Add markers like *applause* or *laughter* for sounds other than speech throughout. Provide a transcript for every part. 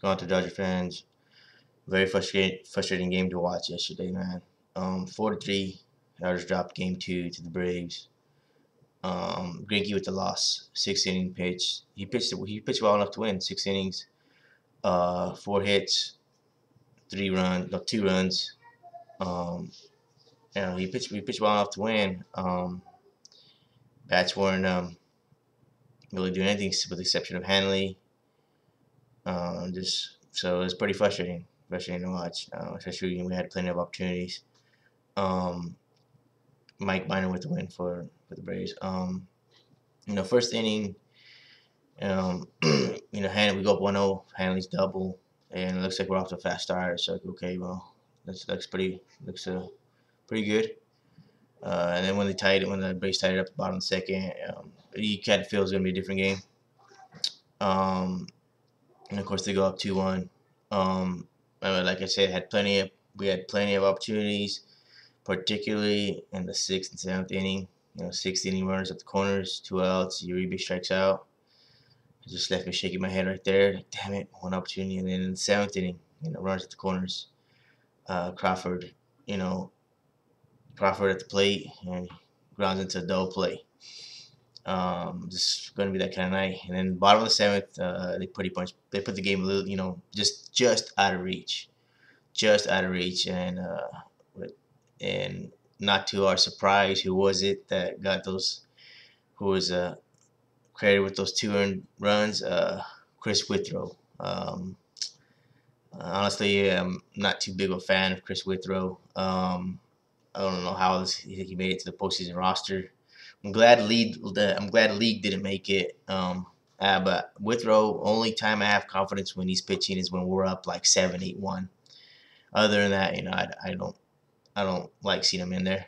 going to Dodger fans. Very frustrating, frustrating game to watch yesterday, man. Um, four to three. Dodgers dropped game two to the Braves. Um, Greinke with the loss, six inning pitch. He pitched he pitched well enough to win. Six innings, uh, four hits, three runs, no, two runs. Um, you know, he pitched he pitched well enough to win. Um, bats weren't um, really doing anything with the exception of Hanley. Um, just so it's pretty frustrating, frustrating to watch. Uh, especially when we had plenty of opportunities. Um, Mike Minor with the win for for the Braves. Um, you know, first inning, um, *clears throat* you know, Hanley we go up 1-0. Hanley's double, and it looks like we're off to a fast start. So like, okay, well, that looks pretty looks uh, pretty good. Uh, and then when they tied it, when the Braves tied it up the bottom of the second, um, you kind of feel it's gonna be a different game. Um, and of course they go up two one. Um, like I said, had plenty of we had plenty of opportunities, particularly in the sixth and seventh inning. You know, sixth inning runners at the corners, two outs. Uribe strikes out. It just left me shaking my head right there. Like, damn it, one opportunity. And then in the seventh inning, you know, runners at the corners. Uh, Crawford, you know, Crawford at the plate and grounds into a double play. Um, just going to be that kind of night. And then bottom of the seventh, uh, they pretty much they put the game a little, you know, just just out of reach, just out of reach. And uh, and not to our surprise, who was it that got those? Who was uh, credited with those two earned runs? Uh, Chris Withrow. Um, honestly, I'm not too big of a fan of Chris Withrow. Um, I don't know how he made it to the postseason roster. I'm glad league I'm glad league didn't make it. Um, uh, but Withrow, only time I have confidence when he's pitching is when we're up like seven, eight, one. Other than that, you know, I, I don't I don't like seeing him in there.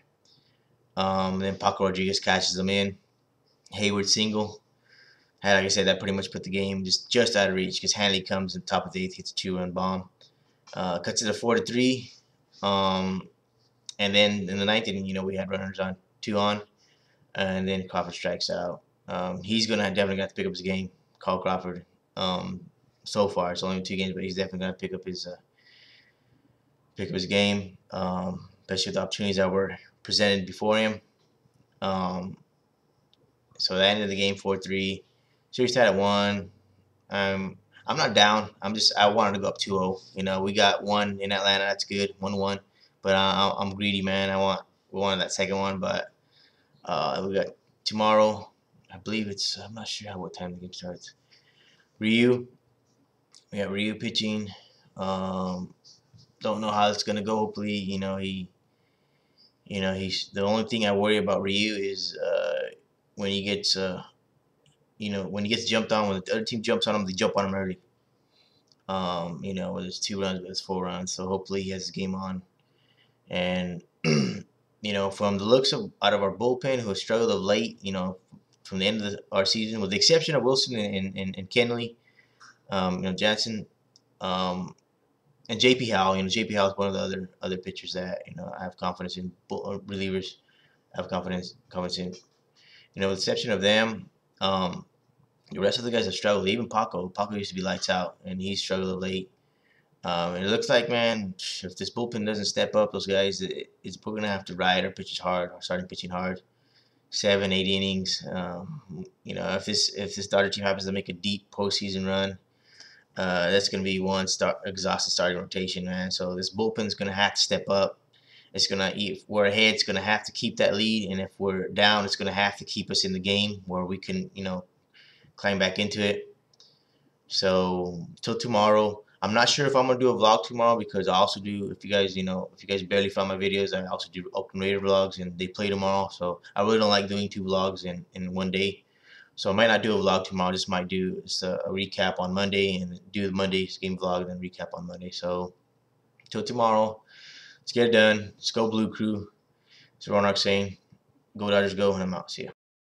Um, then Paco Rodriguez catches him in. Heyward single. Had like I said, that pretty much put the game just just out of reach because Hanley comes in top of the eighth, hits a two-run bomb. Uh, cuts it a four to three. Um, and then in the ninth inning, you know, we had runners on two on, and then Crawford strikes out. Um, he's gonna definitely got to pick up his game. Carl Crawford. Um, so far, it's only two games, but he's definitely gonna pick up his uh, pick up his game, um, especially with the opportunities that were presented before him. Um, so that ended the game four three. Series tied at one. Um, I'm not down. I'm just I wanted to go up 2-0. You know, we got one in Atlanta. That's good, one one. But I, I'm greedy, man. I want we wanted that second one, but uh, we got tomorrow. I believe it's. I'm not sure how what time the game starts. Ryu. We got Ryu pitching. Um, don't know how it's gonna go. Hopefully, you know he. You know he's the only thing I worry about Ryu is uh, when he gets uh, you know when he gets jumped on when the other team jumps on him, they jump on him early. Um, you know, whether it's two runs, whether it's four runs. So hopefully he has his game on. And *clears throat* you know, from the looks of out of our bullpen, who has struggled of late, you know, from the end of the, our season, with the exception of Wilson and, and, and Kenley, um, you know, Jansen, um, and JP Howell. You know, JP Howell is one of the other other pitchers that you know I have confidence in. Uh, relievers I have confidence confidence in. You know, with the exception of them, um, the rest of the guys have struggled. Even Paco. Paco used to be lights out, and he struggled late. Um, it looks like, man, if this bullpen doesn't step up, those guys, it, it's we're gonna have to ride our pitches hard, or starting pitching hard, seven, eight innings. Um, you know, if this if this Dodger team happens to make a deep postseason run, uh, that's gonna be one start exhausted starting rotation, man. So this bullpen's gonna have to step up. It's gonna if we're ahead, it's gonna have to keep that lead, and if we're down, it's gonna have to keep us in the game where we can, you know, climb back into it. So till tomorrow. I'm not sure if I'm gonna do a vlog tomorrow because I also do. If you guys, you know, if you guys barely found my videos, I also do Oakland Raider vlogs, and they play tomorrow. So I really don't like doing two vlogs in in one day. So I might not do a vlog tomorrow. I just might do just a, a recap on Monday and do the Monday's game vlog, and then recap on Monday. So till tomorrow, let's get it done. Let's go Blue Crew. It's Ronak saying, "Go Dodgers, go!" And I'm out. See ya.